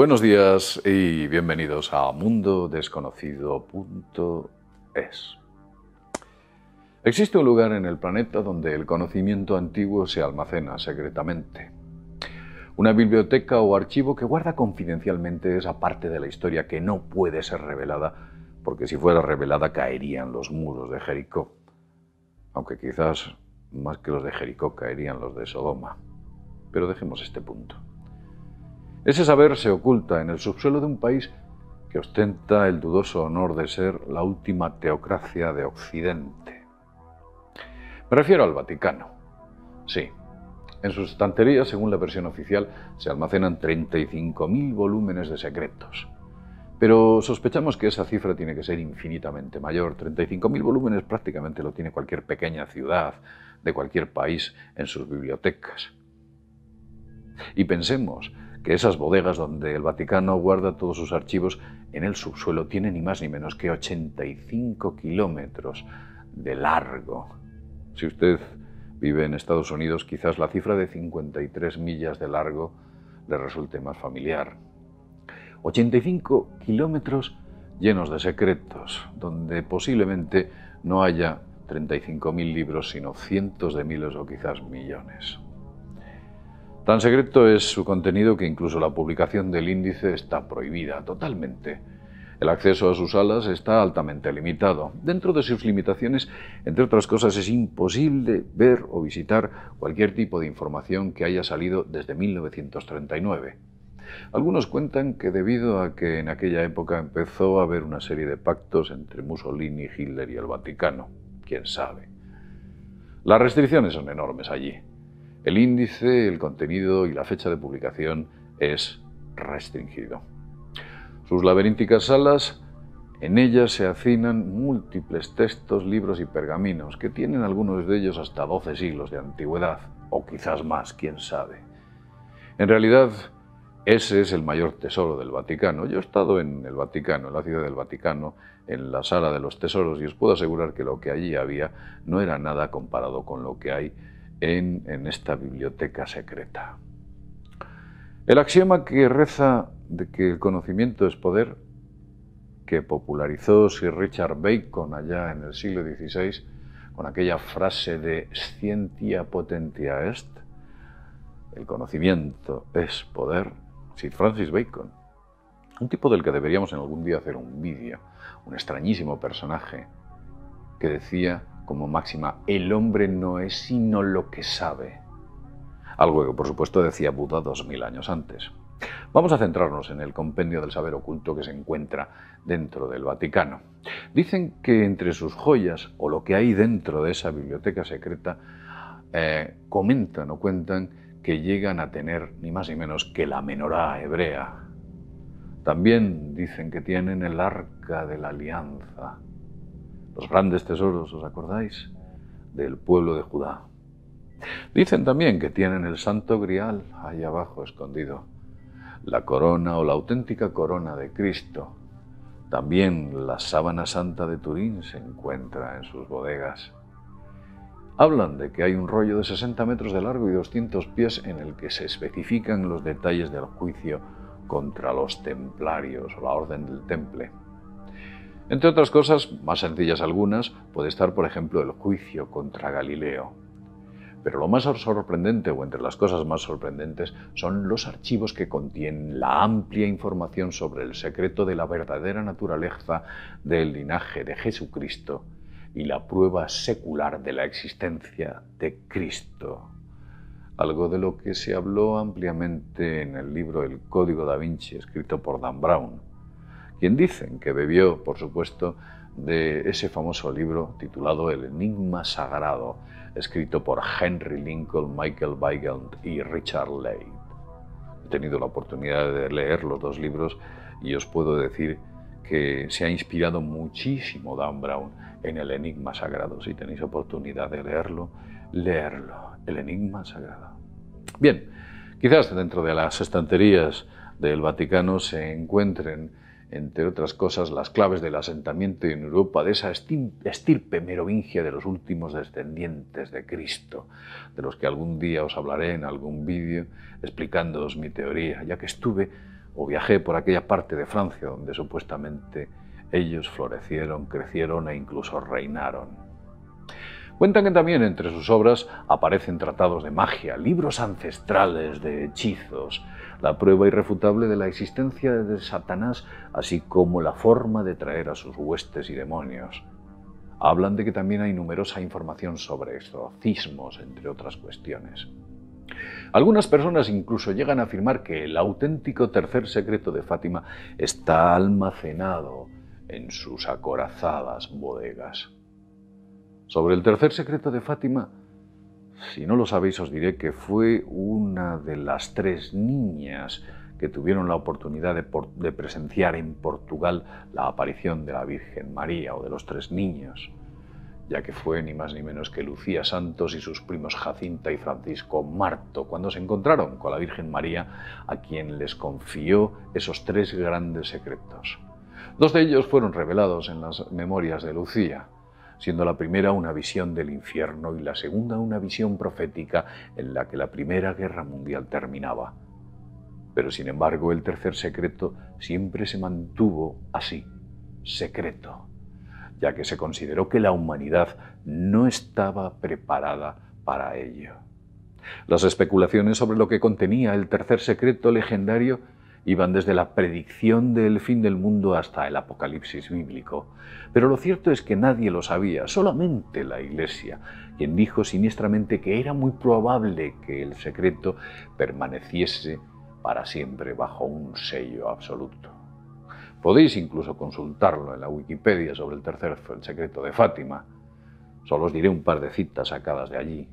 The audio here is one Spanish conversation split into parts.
Buenos días y bienvenidos a mundodesconocido.es. Existe un lugar en el planeta donde el conocimiento antiguo se almacena secretamente. Una biblioteca o archivo que guarda confidencialmente esa parte de la historia que no puede ser revelada, porque si fuera revelada caerían los muros de Jericó. Aunque quizás más que los de Jericó caerían los de Sodoma. Pero dejemos este punto. Ese saber se oculta en el subsuelo de un país que ostenta el dudoso honor de ser la última teocracia de Occidente. Me refiero al Vaticano. Sí, en sus estanterías, según la versión oficial, se almacenan 35.000 volúmenes de secretos. Pero sospechamos que esa cifra tiene que ser infinitamente mayor. 35.000 volúmenes prácticamente lo tiene cualquier pequeña ciudad de cualquier país en sus bibliotecas. Y pensemos que esas bodegas donde el Vaticano guarda todos sus archivos en el subsuelo tienen ni más ni menos que 85 kilómetros de largo. Si usted vive en Estados Unidos, quizás la cifra de 53 millas de largo le resulte más familiar. 85 kilómetros llenos de secretos, donde posiblemente no haya 35.000 libros, sino cientos de miles o quizás millones. Tan secreto es su contenido que incluso la publicación del índice está prohibida totalmente. El acceso a sus salas está altamente limitado. Dentro de sus limitaciones, entre otras cosas, es imposible ver o visitar cualquier tipo de información que haya salido desde 1939. Algunos cuentan que debido a que en aquella época empezó a haber una serie de pactos entre Mussolini, Hitler y el Vaticano. ¿Quién sabe? Las restricciones son enormes allí. El índice, el contenido y la fecha de publicación es restringido. Sus laberínticas salas, en ellas se hacinan múltiples textos, libros y pergaminos, que tienen algunos de ellos hasta 12 siglos de antigüedad, o quizás más, quién sabe. En realidad, ese es el mayor tesoro del Vaticano. Yo he estado en el Vaticano, en la ciudad del Vaticano, en la sala de los tesoros, y os puedo asegurar que lo que allí había no era nada comparado con lo que hay en, esta biblioteca secreta. El axioma que reza de que el conocimiento es poder, que popularizó Sir Richard Bacon allá en el siglo XVI, con aquella frase de scientia potentia est, el conocimiento es poder, Sir Francis Bacon, un tipo del que deberíamos en algún día hacer un vídeo, un extrañísimo personaje que decía como máxima, el hombre no es sino lo que sabe. Algo que por supuesto decía Buda dos mil años antes. Vamos a centrarnos en el compendio del saber oculto que se encuentra dentro del Vaticano. Dicen que entre sus joyas o lo que hay dentro de esa biblioteca secreta, eh, comentan o cuentan que llegan a tener ni más ni menos que la menorá hebrea. También dicen que tienen el arca de la alianza, los grandes tesoros, ¿os acordáis? Del pueblo de Judá. Dicen también que tienen el santo grial ahí abajo escondido, la corona o la auténtica corona de Cristo. También la sábana santa de Turín se encuentra en sus bodegas. Hablan de que hay un rollo de 60 metros de largo y 200 pies en el que se especifican los detalles del juicio contra los templarios o la orden del temple. Entre otras cosas, más sencillas algunas, puede estar, por ejemplo, el juicio contra Galileo. Pero lo más sorprendente, o entre las cosas más sorprendentes, son los archivos que contienen la amplia información sobre el secreto de la verdadera naturaleza del linaje de Jesucristo y la prueba secular de la existencia de Cristo. Algo de lo que se habló ampliamente en el libro El Código da Vinci, escrito por Dan Brown quien dicen que bebió, por supuesto, de ese famoso libro titulado El Enigma Sagrado, escrito por Henry Lincoln, Michael Weigand y Richard Leigh. He tenido la oportunidad de leer los dos libros y os puedo decir que se ha inspirado muchísimo Dan Brown en El Enigma Sagrado. Si tenéis oportunidad de leerlo, leerlo, El Enigma Sagrado. Bien, quizás dentro de las estanterías del Vaticano se encuentren entre otras cosas, las claves del asentamiento en Europa de esa estirpe merovingia de los últimos descendientes de Cristo, de los que algún día os hablaré en algún vídeo explicándoos mi teoría, ya que estuve o viajé por aquella parte de Francia donde supuestamente ellos florecieron, crecieron e incluso reinaron. Cuentan que también entre sus obras aparecen tratados de magia, libros ancestrales de hechizos, la prueba irrefutable de la existencia de Satanás, así como la forma de traer a sus huestes y demonios. Hablan de que también hay numerosa información sobre exorcismos, entre otras cuestiones. Algunas personas incluso llegan a afirmar que el auténtico tercer secreto de Fátima está almacenado en sus acorazadas bodegas. Sobre el tercer secreto de Fátima, si no lo sabéis os diré que fue una de las tres niñas que tuvieron la oportunidad de, presenciar en Portugal la aparición de la Virgen María o de los tres niños, ya que fue ni más ni menos que Lucía Santos y sus primos Jacinta y Francisco Marto, cuando se encontraron con la Virgen María, a quien les confió esos tres grandes secretos. Dos de ellos fueron revelados en las memorias de Lucía, siendo la primera una visión del infierno y la segunda una visión profética en la que la Primera Guerra Mundial terminaba. Pero sin embargo el tercer secreto siempre se mantuvo así, secreto, ya que se consideró que la humanidad no estaba preparada para ello. Las especulaciones sobre lo que contenía el tercer secreto legendario Iban desde la predicción del fin del mundo hasta el apocalipsis bíblico. Pero lo cierto es que nadie lo sabía, solamente la Iglesia, quien dijo siniestramente que era muy probable que el secreto permaneciese para siempre bajo un sello absoluto. Podéis incluso consultarlo en la Wikipedia sobre el tercer secreto de Fátima. Solo os diré un par de citas sacadas de allí.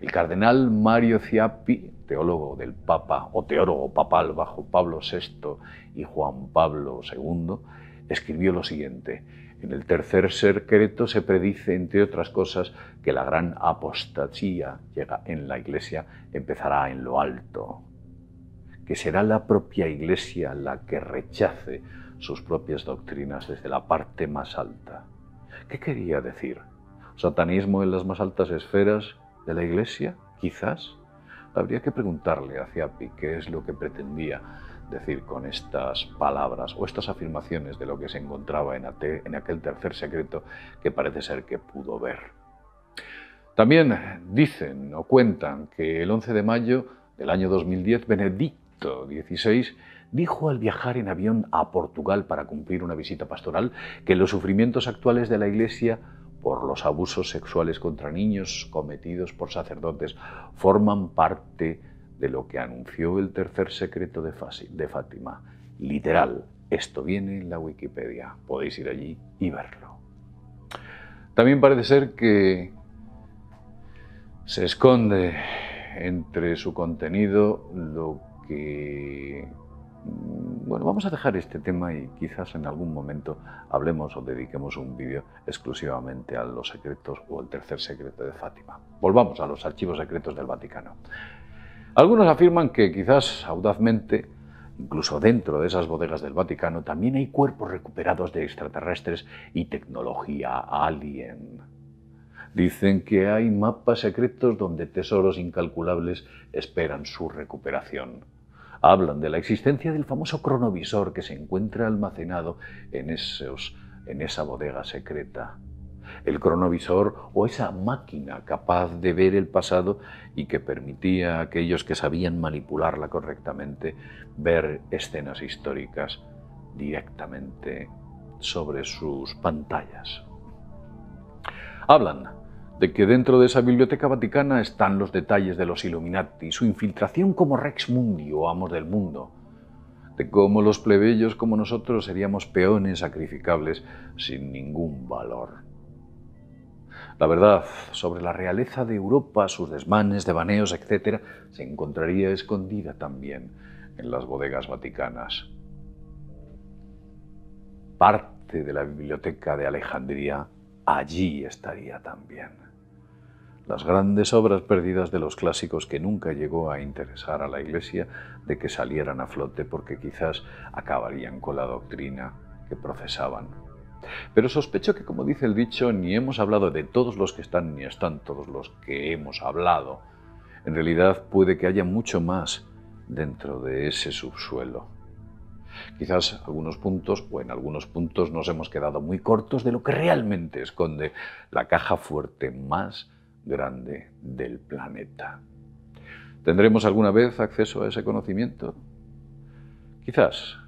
El cardenal Mario Ciappi, teólogo del Papa o teólogo papal bajo Pablo VI y Juan Pablo II, escribió lo siguiente. En el tercer secreto se predice, entre otras cosas, que la gran apostasía llega en la Iglesia empezará en lo alto, que será la propia Iglesia la que rechace sus propias doctrinas desde la parte más alta. ¿Qué quería decir? ¿Satanismo en las más altas esferas de la Iglesia? Quizás. Habría que preguntarle a Ciapi qué es lo que pretendía decir con estas palabras o estas afirmaciones de lo que se encontraba en, en aquel tercer secreto que parece ser que pudo ver. También dicen o cuentan que el 11 de mayo del año 2010 Benedicto XVI dijo al viajar en avión a Portugal para cumplir una visita pastoral que los sufrimientos actuales de la Iglesia por los abusos sexuales contra niños cometidos por sacerdotes forman parte de lo que anunció el tercer secreto de, Fátima. Literal, esto viene en la Wikipedia. Podéis ir allí y verlo. También parece ser que se esconde entre su contenido lo que bueno, vamos a dejar este tema y quizás en algún momento hablemos o dediquemos un vídeo exclusivamente a los secretos o el tercer secreto de Fátima. Volvamos a los archivos secretos del Vaticano. Algunos afirman que quizás audazmente, incluso dentro de esas bodegas del Vaticano, también hay cuerpos recuperados de extraterrestres y tecnología alien. Dicen que hay mapas secretos donde tesoros incalculables esperan su recuperación hablan de la existencia del famoso cronovisor que se encuentra almacenado en, esos, en esa bodega secreta. El cronovisor o esa máquina capaz de ver el pasado y que permitía a aquellos que sabían manipularla correctamente ver escenas históricas directamente sobre sus pantallas. Hablan de que dentro de esa biblioteca vaticana están los detalles de los Illuminati, su infiltración como Rex Mundi o amos del mundo, de cómo los plebeyos como nosotros seríamos peones sacrificables sin ningún valor. La verdad sobre la realeza de Europa, sus desmanes, devaneos, etc., se encontraría escondida también en las bodegas vaticanas. Parte de la biblioteca de Alejandría allí estaría también las grandes obras perdidas de los clásicos que nunca llegó a interesar a la Iglesia de que salieran a flote porque quizás acabarían con la doctrina que profesaban. Pero sospecho que, como dice el dicho, ni hemos hablado de todos los que están ni están todos los que hemos hablado. En realidad puede que haya mucho más dentro de ese subsuelo. Quizás algunos puntos o en algunos puntos nos hemos quedado muy cortos de lo que realmente esconde la caja fuerte más grande del planeta. ¿Tendremos alguna vez acceso a ese conocimiento? Quizás,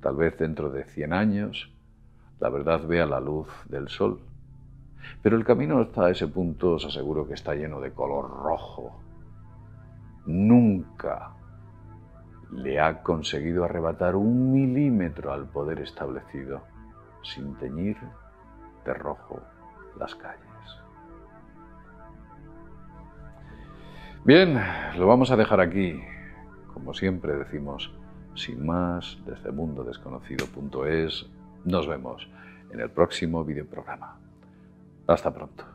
tal vez dentro de 100 años, la verdad vea la luz del sol. Pero el camino hasta ese punto os aseguro que está lleno de color rojo. Nunca le ha conseguido arrebatar un milímetro al poder establecido sin teñir de rojo las calles. Bien, lo vamos a dejar aquí. Como siempre decimos, sin más, desde mundodesconocido.es, nos vemos en el próximo videoprograma. Hasta pronto.